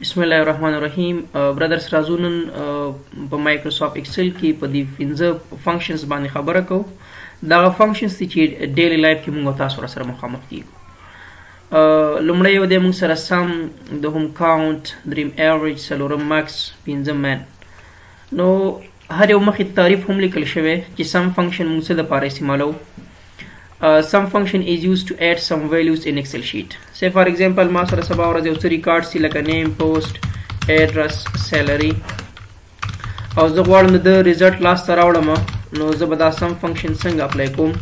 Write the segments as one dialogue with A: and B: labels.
A: بسم الله الرحمن الرحیم برادرز راځو نن په مایکروسافټ ایکسل کې په دې 15 فنکشنز باندې خبره کوو دا فنکشنز چې ډیلی لایف کې موږ تاسو سره مخامخ کیږو لومړی یو د موږ سره سم د هوم کاونټ دریم ایوریج څلورم ماکس پنځم مین نو هر یو مخې تعریف هم لیکل شوی چې سم فنکشن موږ څه لپاره استعمالو سم فنکشن از یوز ټو اډ سم ویلیوز ان ایکسل شیټ سی فار ایگزامپل ما سره سبا ورځ یو څه ریکارډ سی لکه نیم پوسټ ایډرس سیلری او زه غواړم د ریزلټ لاس ته راوړم نو زه به دا سم فنکشن څنګه اپلای کوم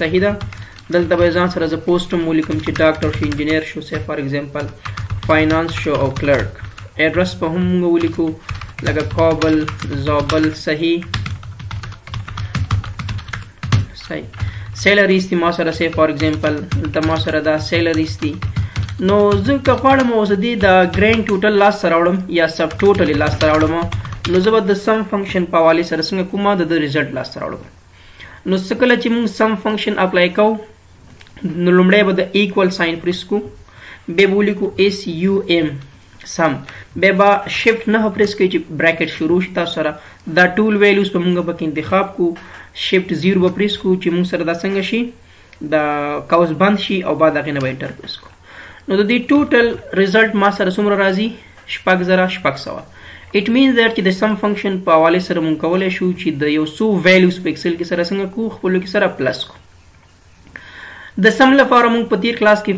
A: صحیح ده دلته به ځان سره زه پوسټ هم ولیکم چې ډاکټر شو انجینر شو سه فار ایگزامپل فاینانس شو او کلرک ایډرس به هم موږ ولیکو لکه کابل زابل صحیح صحیح سیلریز دي ما سره سه فار ایگزامپل دلته ما سره دا سیلریز دي نو زه که غواړم اوس دې د ګرینډ ټوټل لاس سره راوړم یا سب ټوټل لاس سره راوړم نو زه به د سم فنکشن په حواله سره څنګه کومه د ریزلټ لاس سره راوړم نو څه کله چې موږ سم فنکشن اپلای کوو نو لومړی به د ایکوال ساين پریس کو به ولیکو اس یو ام سم به با شیفټ نه پریس کوي چې بریکټ شروع شي تاسو سره دا ټول ویلیوز په موږ پکې انتخاب کو شیفټ 0 به پریس کو چې موږ سره دا څنګه شي دا کاوس بند شي او بعد هغه نه به انټر پریس کو نو د دې ټوټل ریزلټ ما سره څومره راځي شپږ زره شپږ سوه اټ مینز دیټ چې د سم فنکشن په حواله سره مونږ کولای شو چې د یو څو ویلیوز په ایکسل کې سره څنګه کو خپلو کې سره پلس کو د سم لپاره مونږ په تیر کلاس کې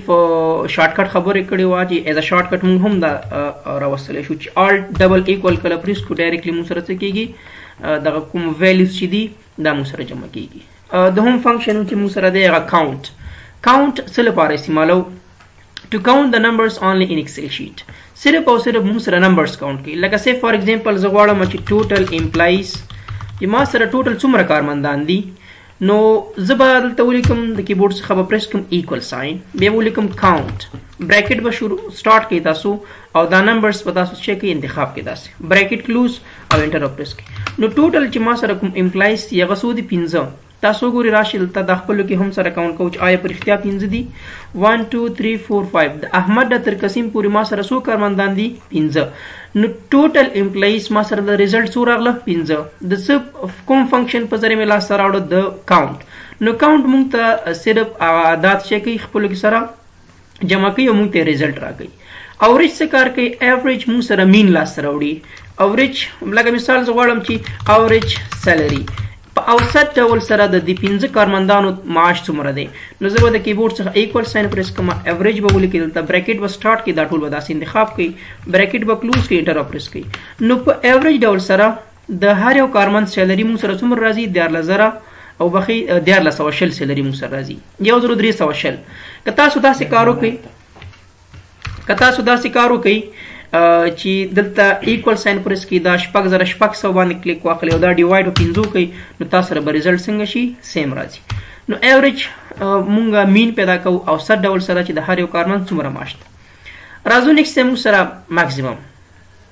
A: شارټ کټ خبرې کړې وه چې ایز ا شارټ کټ مونږ هم دا راوستلی شو چې آلټ ډبل ایکول کله پریس کو ډایرکټلی مونږ سره څه کېږي دغه کوم ویلیوز چې دي دا مونږ سره جمع کېږي د هوم فنکشن چې موږ سره دی هغه کاونټ کاونټ څه لپاره استعمالو to count the numbers only in excel sheet صرف او صرف موږ سره نمبرز کاونټ کوي لکه سه فار ایگزامپل زه غواړم چې ټوټل امپلایز ما سره ټوټل څومره کارمندان دي نو زه به دلته ولیکم د کیبورډ څخه به پریس کوم ایکول ساين بیا ولیکم کاونټ بریکټ به شروع سٹارټ کړئ تاسو او دا نمبرز په تاسو چې کې انتخاب کړئ تاسو بریکټ کلوز او انټر پریس کی نو ټوټل چې ما سره کوم امپلایز دی هغه سو دی 15 تاسو ګوري راشي دلته د خپل کې هم سره کاونټ کوچ آیا پر اختیا 15 دي 1 2 3 4 5 د احمد د تر قسم پورې ما سره سو کارمندان دي 15 نو ټوټل امپلایز ما سره د ریزلټ سو راغله 15 د څه کوم فنکشن په ذریعہ مې لاس سره راوړو د کاونټ نو کاونټ مونږ ته صرف عادات شي کوي خپل کې سره جمع کوي او موږ ته ریزلټ راکوي اوریج څه کار کوي اوریج موږ سره مین لاس سره وړي اوریج لکه مثال زه غواړم چې اوریج سالري په اوسط ډول سره د دې 15 کارمندانو معاش څومره دی نو زه به د کیبورډ څخه ایکوال ساين پریس کوم اوریج به ولیکم دلته بریکټ به سٹارټ کې دا ټول به داسې انتخاب کړئ بریکټ به کلوز کې انټر پریس کړئ نو په اوریج ډول سره د هر یو کارمند سیلری مونږ سره څومره راځي دیارلس زره او بخي دیارلس سوه شل سیلری مونږ سره راځي یو زرو درې سوه شل که تاسو داسې کار وکړئ که تاسو داسې کار وکړئ چې دلته ایکوال ساين پرس کې دا شپږ زره شپږ سو باندې کلیک واخلي او دا ډیوایډ او پنځو کوي نو تاسو سره به رزلټ څنګه شي سیم راځي نو ایوریج مونږه مین پیدا کو او سر ډول سره چې د هر یو کارمن څومره معاش ده راځو نیکسټ موږ سره ماکسیمم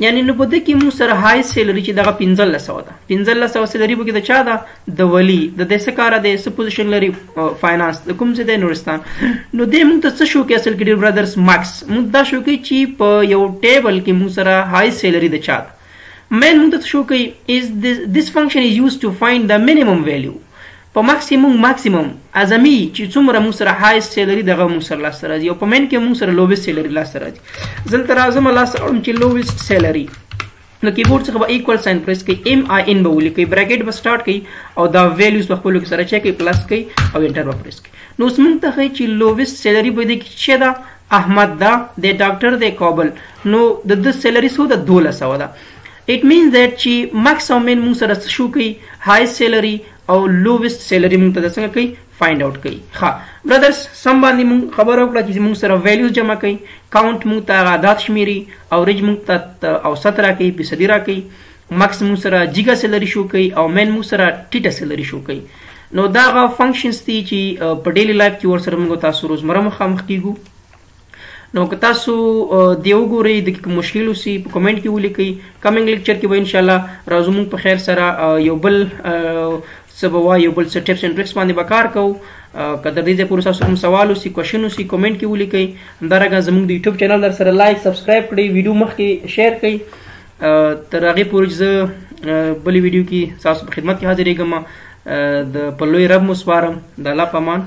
A: یعنی نو په دکی مو سره های سیلری چې دغه 1500 ده 1500 سیلری به کې د چا ده د ولی د دې څه کار دی څه پوزیشن لري فاینانس د کوم څه دی نورستان نو دې موږ ته څه شو کې اصل کې ډیر برادرز ماکس موږ دا شو کې چې په یو ټیبل کې مو سره های سیلری د چا ده مین موږ ته شو کې is this, this function is used to find the minimum value په مکسي مونږ ماکسیمم اعظمي چې څومره مونږ سره هایست سیلري دغه مونږ سره لاس راځي او په مین کې مونږ سره لویست سیلري لاس راځي زلته راځم لاس راوړم چې لویست سیلري نو کیبورډ څخه به ایکوال ساين پریس کړئ ایم آی ان به ولیکئ بریکټ به سٹارټ کړئ او دا ویلیوز په خپل کې سره چک کړئ پلس کړئ او انټر به پریس کړئ نو اوس موږ ته ښیي چې لویست سیلري به دې کې څه ده احمد دا د ډاکټر د کابل نو د د سیلري سو د 1200 ده It means that چی مکس او مین مونږ سره څه شو کوي هایست سیلری او لویست سیلری مونږ ته څنګه کوي فایند اوټ کوي ښه برادرز سم باندې مونږ خبره وکړه چې مونږ سره ویلیوز جمع کوي کاونټ مونږ ته عادات شمیري او رج مونږ ته اوسط راکوي فیصدي راکوي مکس مونږ سره جیګا سیلری شو کوي او مین مونږ سره ټیټه سیلری شو کوي نو دا غا فنکشنز دي چې په ډیلی لایف کې ورسره موږ تاسو روزمره مخامخ کیږو نو که تاسو دی وګورئ د کوم مشکل وسی په کمنټ کې ولیکئ کمنګ لیکچر کې به ان شاء الله راځو موږ په خیر سره یو بل سبوا یو بل سټیپس اینډ ټریکس باندې بکار کو که تر دې ځې پورې تاسو کوم سوال وسی کوېشن وسی کمنټ کې ولیکئ همدارنګه زموږ د یوټیوب چینل در سره لایک سبسکرایب کړئ ویډیو مخکې شیر کړئ تر هغه پورې زه بل ویډیو کې تاسو په خدمت کې حاضرېږم د پلوې رب مو سپارم د الله پامان